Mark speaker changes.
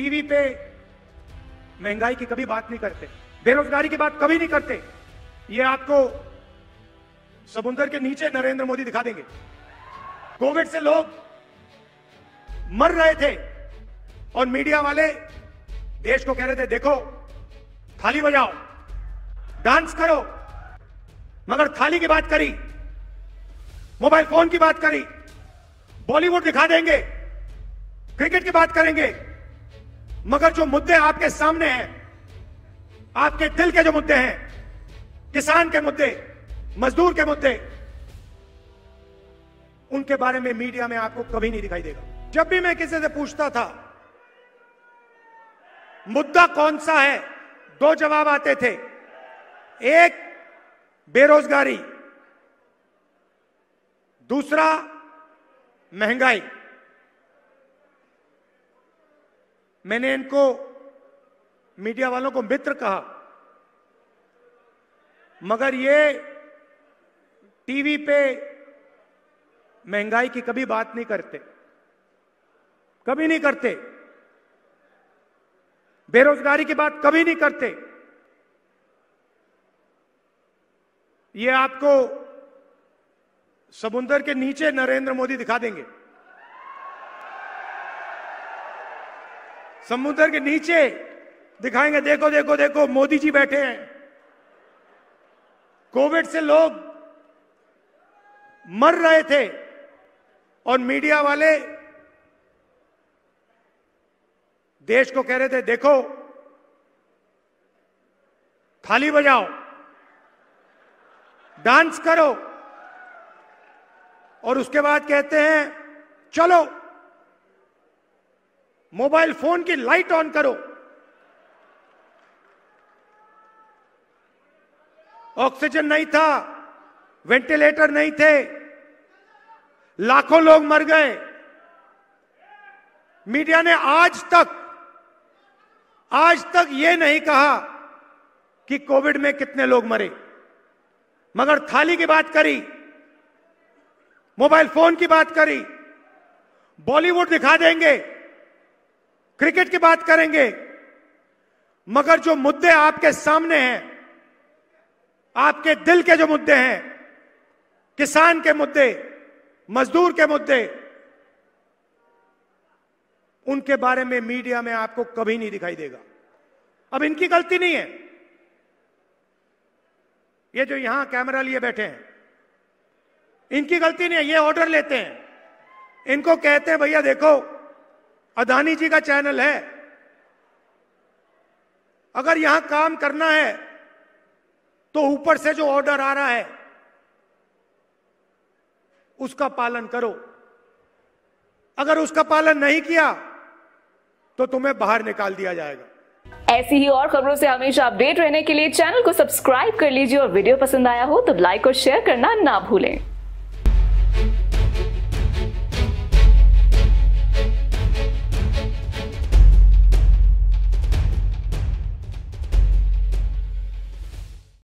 Speaker 1: TV पे महँगाई की कभी बात नहीं करते, बेरोजगारी की बात कभी नहीं करते। ये आपको समुद्र के नीचे नरेंद्र मोदी दिखा देंगे। कोविड से लोग मर रहे थे और मीडिया वाले देश को कह रहे थे, देखो, थाली बजाओ, डांस करो। मगर थाली की बात करी, मोबाइल फ़ोन की बात करी, बॉलीवुड दिखा देंगे, क्रिकेट की बात करेंगे। मगर जो मुद्दे आपके सामने हैं, आपके दिल के जो मुद्दे हैं, किसान के मुद्दे, मजदूर के मुद्दे, उनके बारे में मीडिया में आपको कभी नहीं दिखाई देगा। जब भी मैं किसी से पूछता था, मुद्दा कौन सा है, दो जवाब आते थे। एक, बेरोजगारी। दूसरा, महँगाई। मैंने इनको मीडिया वालों को मित्र कहा। मगर ये टीवी पे महँगाई की कभी बात नहीं करते। कभी नहीं करते। बेरोजगारी की बात कभी नहीं करते। ये आपको समुद्र के नीचे नरेंद्र मोदी दिखा देंगे। समुद्र के नीचे दिखाएँगे, देखो देखो देखो, मोदी जी बैठे हैं। कोविड से लोग मर रहे थे और मीडिया वाले देश को कह रहे थे, देखो, थाली बजाओ, डांस करो, और उसके बाद कहते हैं, चलो मोबाइल फ़ोन की लाइट ऑन करो। ऑक्सीजन नहीं था, वेंटिलेटर नहीं थे, लाखों लोग मर गए। मीडिया ने आज तक आज तक यह नहीं कहा कि कोविड में कितने लोग मरे। मगर थाली की बात करी, मोबाइल फ़ोन की बात करी, बॉलीवुड दिखा देंगे। क्रिकेट की बात करेंगे, मगर जो मुद्दे आपके सामने हैं, आपके दिल के जो मुद्दे हैं, किसान के मुद्दे, मजदूर के मुद्दे, उनके बारे में मीडिया में आपको कभी नहीं दिखाई देगा। अब इनकी गलती नहीं है। ये जो यहाँ कैमरा लिए बैठे हैं, इनकी गलती नहीं है, ये ऑर्डर लेते हैं। इनको कहते हैं, भैया देखो अदानी जी का चैनल है। अगर यहाँ काम करना है तो ऊपर से जो ऑर्डर आ रहा है, उसका पालन करो। अगर उसका पालन नहीं किया तो तुम्हें बाहर निकाल दिया जाएगा।
Speaker 2: ऐसी ही और खबरों से हमेशा अपडेट रहने के लिए चैनल को सब्सक्राइब कर लीजिए और वीडियो पसंद आया हो तो लाइक और शेयर करना ना भूलें।